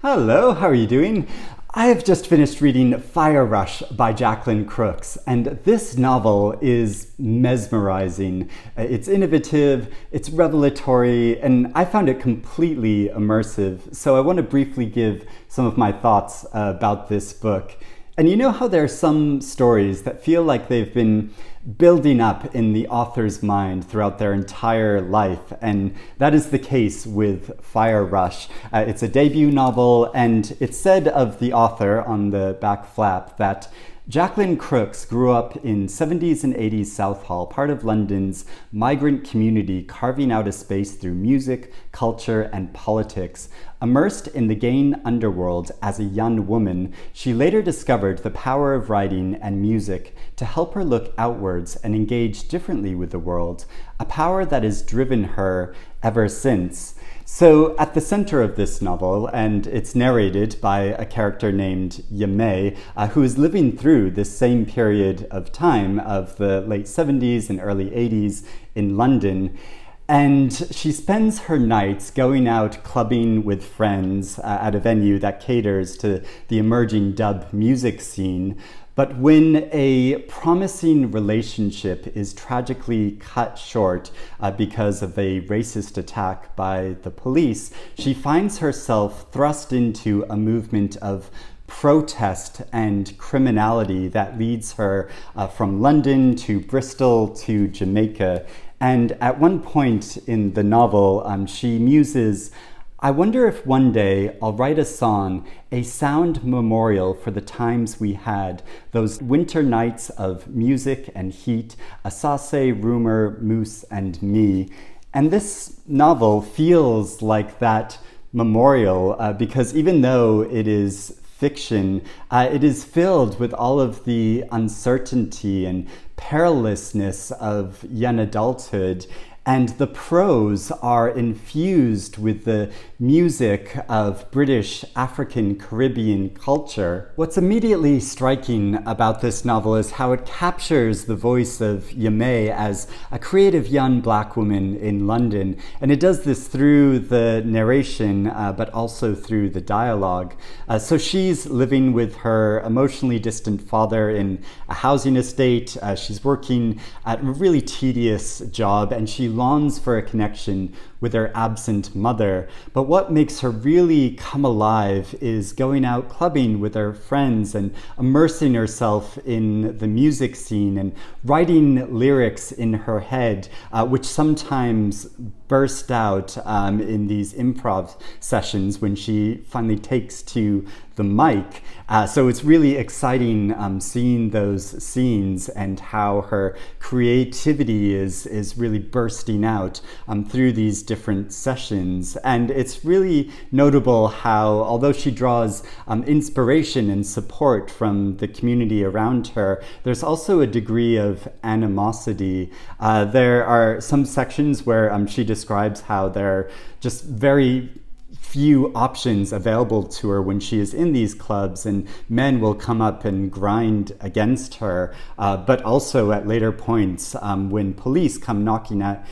Hello, how are you doing? I have just finished reading Fire Rush by Jacqueline Crooks, and this novel is mesmerizing. It's innovative, it's revelatory, and I found it completely immersive. So I want to briefly give some of my thoughts about this book. And you know how there are some stories that feel like they've been building up in the author's mind throughout their entire life, and that is the case with Fire Rush. Uh, it's a debut novel, and it's said of the author on the back flap that Jacqueline Crooks grew up in 70s and 80s Southall, part of London's migrant community, carving out a space through music, culture, and politics. Immersed in the gay underworld as a young woman, she later discovered the power of writing and music to help her look outwards and engage differently with the world, a power that has driven her ever since. So, at the center of this novel, and it's narrated by a character named Yamaye, uh, who is living through this same period of time of the late 70s and early 80s in London. And she spends her nights going out clubbing with friends uh, at a venue that caters to the emerging dub music scene. But when a promising relationship is tragically cut short uh, because of a racist attack by the police, she finds herself thrust into a movement of protest and criminality that leads her uh, from London to Bristol to Jamaica. And at one point in the novel, um, she muses I wonder if one day I'll write a song, a sound memorial for the times we had, those winter nights of music and heat, Asase, Rumour, Moose, and me. And this novel feels like that memorial uh, because even though it is fiction, uh, it is filled with all of the uncertainty and perilousness of young adulthood and the prose are infused with the music of British, African, Caribbean culture. What's immediately striking about this novel is how it captures the voice of Yamaye as a creative young black woman in London. And it does this through the narration, uh, but also through the dialogue. Uh, so she's living with her emotionally distant father in a housing estate. Uh, she's working at a really tedious job and she longs for a connection with her absent mother. But what makes her really come alive is going out clubbing with her friends and immersing herself in the music scene and writing lyrics in her head, uh, which sometimes burst out um, in these improv sessions when she finally takes to the mic. Uh, so it's really exciting um, seeing those scenes and how her creativity is, is really bursting out um, through these different sessions. And it's really notable how, although she draws um, inspiration and support from the community around her, there's also a degree of animosity. Uh, there are some sections where um, she describes how there are just very few options available to her when she is in these clubs, and men will come up and grind against her. Uh, but also at later points, um, when police come knocking at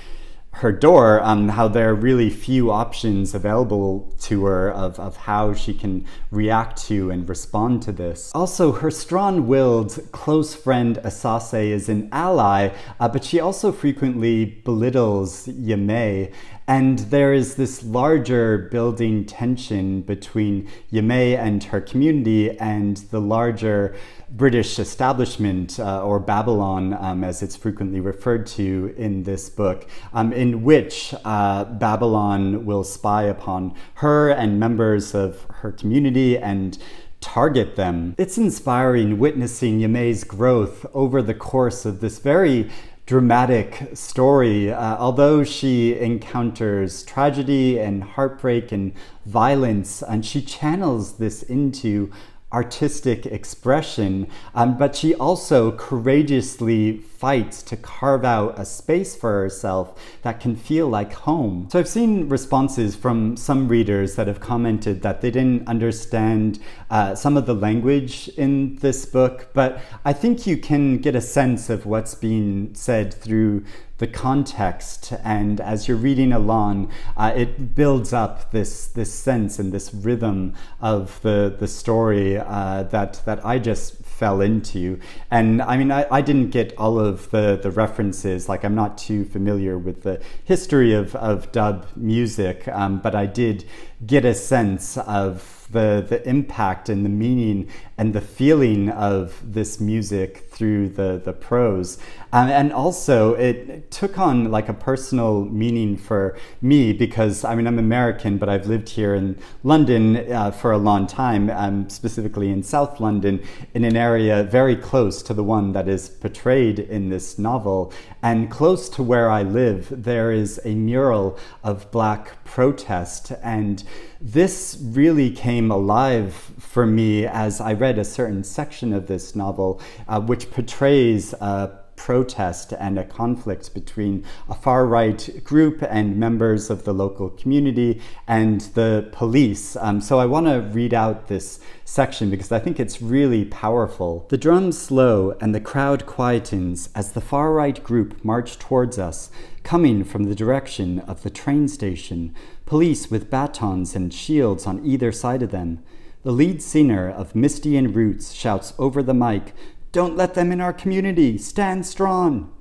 her door, um, how there are really few options available to her of, of how she can react to and respond to this. Also, her strong willed close friend Asase is an ally, uh, but she also frequently belittles Yamaye. And there is this larger building tension between Yamaye and her community and the larger British establishment, uh, or Babylon, um, as it's frequently referred to in this book, um, in which uh, Babylon will spy upon her and members of her community and target them. It's inspiring witnessing Yamaye's growth over the course of this very dramatic story. Uh, although she encounters tragedy and heartbreak and violence, and she channels this into artistic expression, um, but she also courageously fights to carve out a space for herself that can feel like home. So I've seen responses from some readers that have commented that they didn't understand uh, some of the language in this book, but I think you can get a sense of what's being said through the context. And as you're reading along, uh, it builds up this, this sense and this rhythm of the, the story uh, that, that I just fell into. And I mean, I, I didn't get all of the, the references, like I'm not too familiar with the history of, of dub music, um, but I did get a sense of the, the impact and the meaning and the feeling of this music through the, the prose. Um, and also, it took on like a personal meaning for me because I mean, I'm American, but I've lived here in London uh, for a long time, um, specifically in South London, in an area very close to the one that is portrayed in this novel. And close to where I live, there is a mural of black protest. And this really came alive for me as I read a certain section of this novel, uh, which portrays a protest and a conflict between a far right group and members of the local community and the police. Um, so I want to read out this section because I think it's really powerful. The drums slow and the crowd quietens as the far right group march towards us, coming from the direction of the train station, police with batons and shields on either side of them. The lead singer of Misty in Roots shouts over the mic, Don't let them in our community! Stand strong!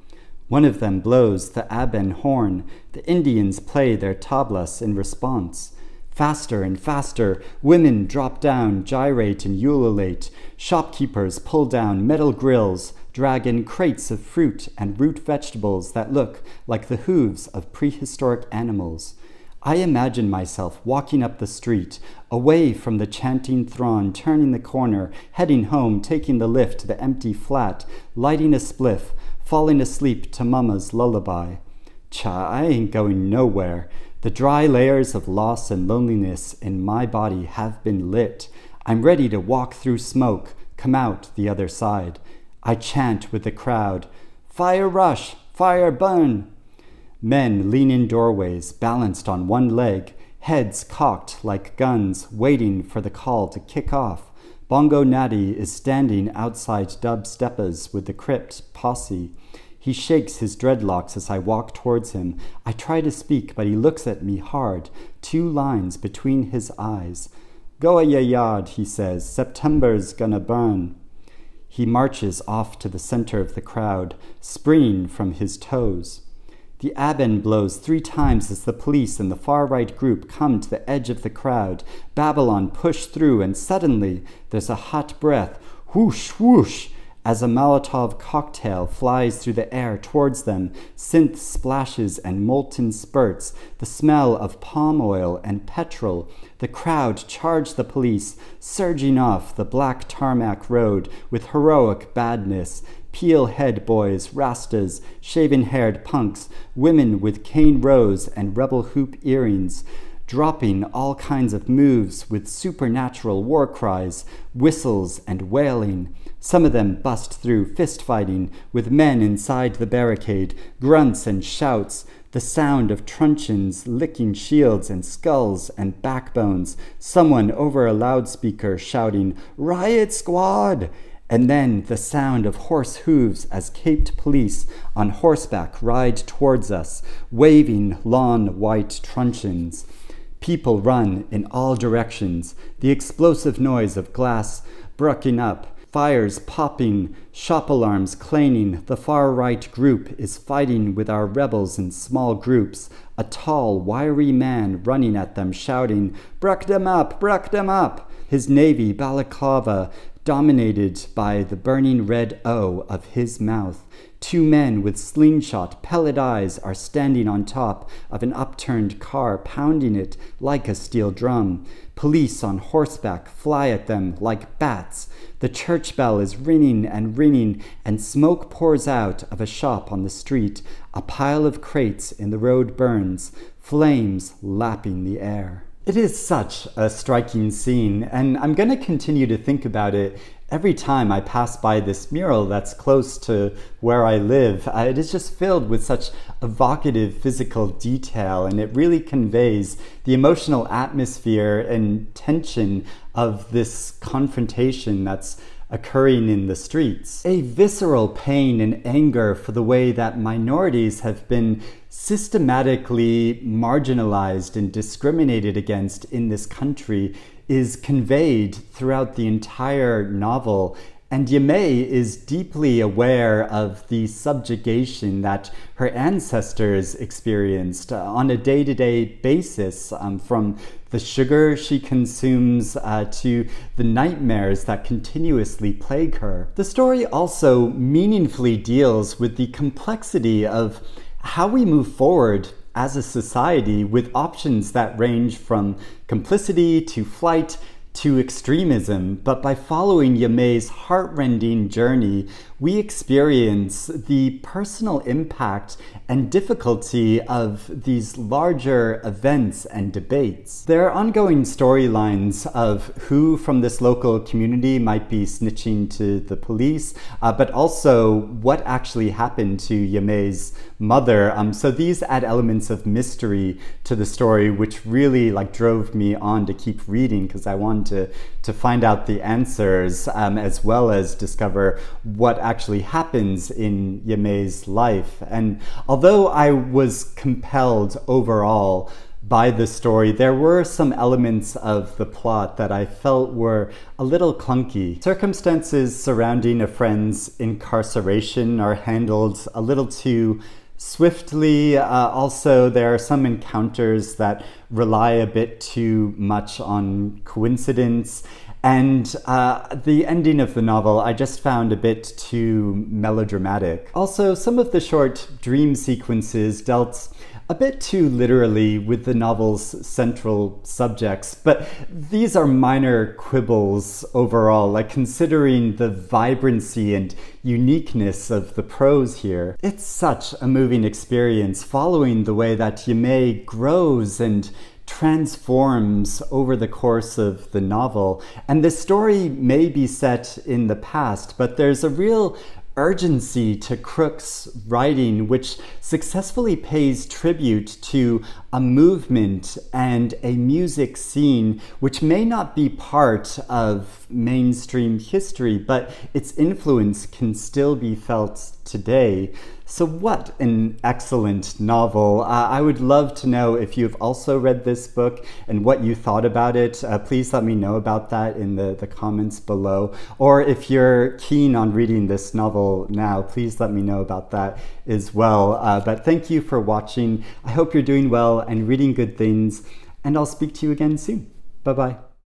One of them blows the abeng horn. The Indians play their tablas in response. Faster and faster, women drop down, gyrate and ululate. Shopkeepers pull down metal grills, drag in crates of fruit and root vegetables that look like the hooves of prehistoric animals. I imagine myself walking up the street, away from the chanting throng, turning the corner, heading home, taking the lift to the empty flat, lighting a spliff, falling asleep to Mama's lullaby. Cha, I ain't going nowhere. The dry layers of loss and loneliness in my body have been lit. I'm ready to walk through smoke, come out the other side. I chant with the crowd Fire rush, fire burn, Men lean in doorways, balanced on one leg, heads cocked like guns, waiting for the call to kick off. Bongo Natty is standing outside Dub Steppas with the crypt posse. He shakes his dreadlocks as I walk towards him. I try to speak, but he looks at me hard, two lines between his eyes. Go a yard, he says. September's gonna burn. He marches off to the center of the crowd, springing from his toes. The abeng blows three times as the police and the far right group come to the edge of the crowd. Babylon push through, and suddenly there's a hot breath, whoosh, whoosh, as a Molotov cocktail flies through the air towards them. Synth splashes and molten spurts, the smell of palm oil and petrol. The crowd charge the police, surging off the black tarmac road with heroic badness peel head boys, rastas, shaven haired punks, women with cane rows and rebel hoop earrings, dropping all kinds of moves with supernatural war cries, whistles, and wailing. Some of them bust through fist fighting with men inside the barricade, grunts and shouts, the sound of truncheons licking shields and skulls and backbones, someone over a loudspeaker shouting, Riot Squad! And then the sound of horse hooves as caped police on horseback ride towards us, waving long white truncheons. People run in all directions, the explosive noise of glass breaking up, fires popping, shop alarms clanging. The far right group is fighting with our rebels in small groups, a tall, wiry man running at them, shouting, Bruck them up, bruck them up! His navy balaclava dominated by the burning red O of his mouth. Two men with slingshot, pellet eyes are standing on top of an upturned car, pounding it like a steel drum. Police on horseback fly at them like bats. The church bell is ringing and ringing, and smoke pours out of a shop on the street. A pile of crates in the road burns, flames lapping the air. It is such a striking scene, and I'm going to continue to think about it every time I pass by this mural that's close to where I live. Uh, it is just filled with such evocative physical detail, and it really conveys the emotional atmosphere and tension of this confrontation that's occurring in the streets. A visceral pain and anger for the way that minorities have been systematically marginalized and discriminated against in this country is conveyed throughout the entire novel and Yamaye is deeply aware of the subjugation that her ancestors experienced on a day to day basis, um, from the sugar she consumes uh, to the nightmares that continuously plague her. The story also meaningfully deals with the complexity of how we move forward as a society with options that range from complicity to flight to extremism, but by following Yamaye's heartrending journey, we experience the personal impact and difficulty of these larger events and debates. There are ongoing storylines of who from this local community might be snitching to the police, uh, but also what actually happened to Yamaye's mother. Um, so these add elements of mystery to the story, which really like drove me on to keep reading because I wanted to, to find out the answers um, as well as discover what actually happens in Yamaye's life. And although I was compelled overall by the story, there were some elements of the plot that I felt were a little clunky. Circumstances surrounding a friend's incarceration are handled a little too swiftly. Uh, also, there are some encounters that rely a bit too much on coincidence. And uh, the ending of the novel I just found a bit too melodramatic. Also, some of the short dream sequences dealt a bit too literally with the novel's central subjects, but these are minor quibbles overall, like considering the vibrancy and uniqueness of the prose here. It's such a moving experience following the way that Yamaye grows and transforms over the course of the novel. And the story may be set in the past, but there's a real urgency to Crook's writing, which successfully pays tribute to a movement and a music scene which may not be part of mainstream history, but its influence can still be felt today. So, what an excellent novel. Uh, I would love to know if you've also read this book and what you thought about it. Uh, please let me know about that in the, the comments below. Or if you're keen on reading this novel now, please let me know about that as well. Uh, but thank you for watching. I hope you're doing well and reading good things, and I'll speak to you again soon. Bye bye.